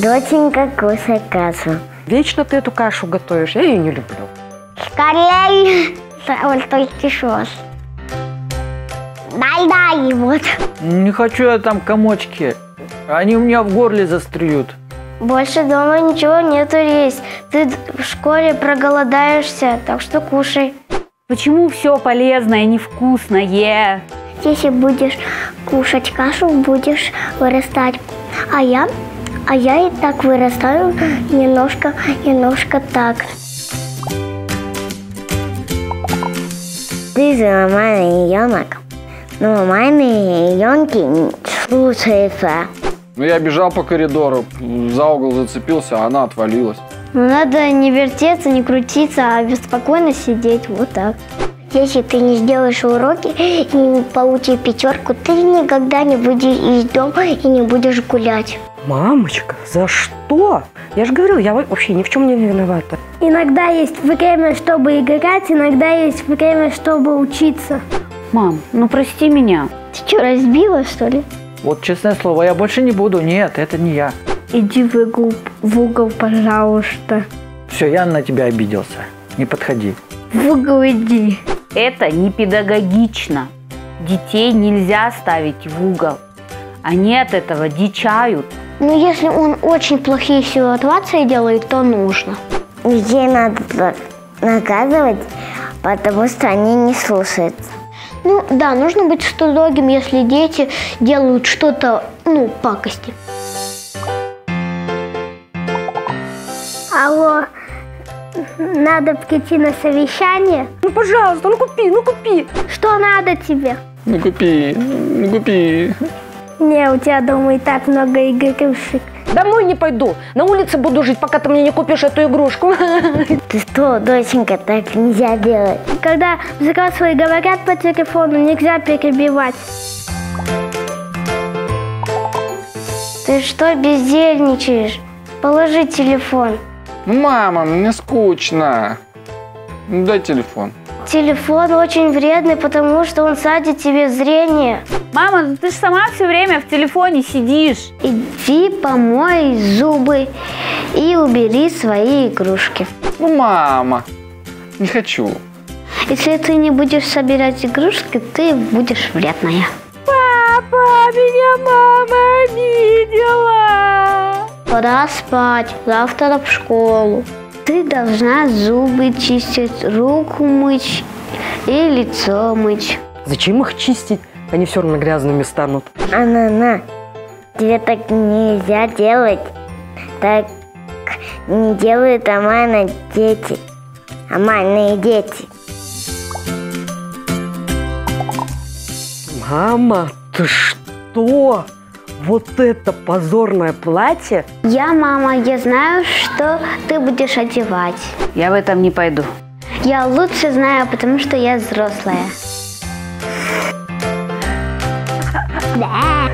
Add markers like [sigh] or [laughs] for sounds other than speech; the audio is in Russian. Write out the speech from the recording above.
Доченька, кушай кашу. Вечно ты эту кашу готовишь, я ее не люблю. Скорей, вот только шос. Дай, дай, вот. Не хочу я там комочки. Они у меня в горле застрюют. Больше дома ничего нету есть. Ты в школе проголодаешься, так что кушай. Почему все полезное, невкусное? Если будешь кушать кашу, будешь вырастать. А я, а я и так вырастаю немножко, немножко так. Ты же нормальный ребенок. Но нормальные ребенки не слушаются. Ну, я бежал по коридору, за угол зацепился, а она отвалилась. Ну, надо не вертеться, не крутиться, а спокойно сидеть, вот так. Если ты не сделаешь уроки и не получишь пятерку, ты никогда не выйдешь из дома и не будешь гулять. Мамочка, за что? Я же говорил, я вообще ни в чем не виновата. Иногда есть время, чтобы играть, иногда есть время, чтобы учиться. Мам, ну прости меня. Ты что, разбила, что ли? Вот честное слово, я больше не буду. Нет, это не я. Иди в угол, в угол, пожалуйста. Все, я на тебя обиделся. Не подходи. В угол иди. Это не педагогично. Детей нельзя ставить в угол. Они от этого дичают. Ну, если он очень плохие ситуации делает, то нужно. Детей надо наказывать, потому что они не слушаются. Ну, да, нужно быть строгим, если дети делают что-то, ну, пакости. Алло, надо прийти на совещание? Ну, пожалуйста, ну купи, ну купи. Что надо тебе? Ну, купи, ну, купи. Не, у тебя дома и так много игрушек. Домой не пойду. На улице буду жить, пока ты мне не купишь эту игрушку. [laughs] Ты что, доченька, так нельзя делать. Когда взрослые говорят по телефону, нельзя перебивать. Ты что бездельничаешь? Положи телефон. Мама, мне скучно. Ну, дай телефон. Телефон очень вредный, потому что он садит тебе зрение. Мама, ну ты же сама все время в телефоне сидишь. Иди помой зубы и убери свои игрушки. Ну, мама, не хочу. Если ты не будешь собирать игрушки, ты будешь вредная. Папа, меня мама обидела. Пора спать, завтра в школу. Ты должна зубы чистить, руку мыть и лицо мыть. Зачем их чистить? Они все равно грязными станут. Анана, тебе так нельзя делать. Так не делают нормально дети. Нормальные дети. Мама, ты что? Вот это позорное платье? Я мама, я знаю, что ты будешь одевать. Я в этом не пойду. Я лучше знаю, потому что я взрослая. Да.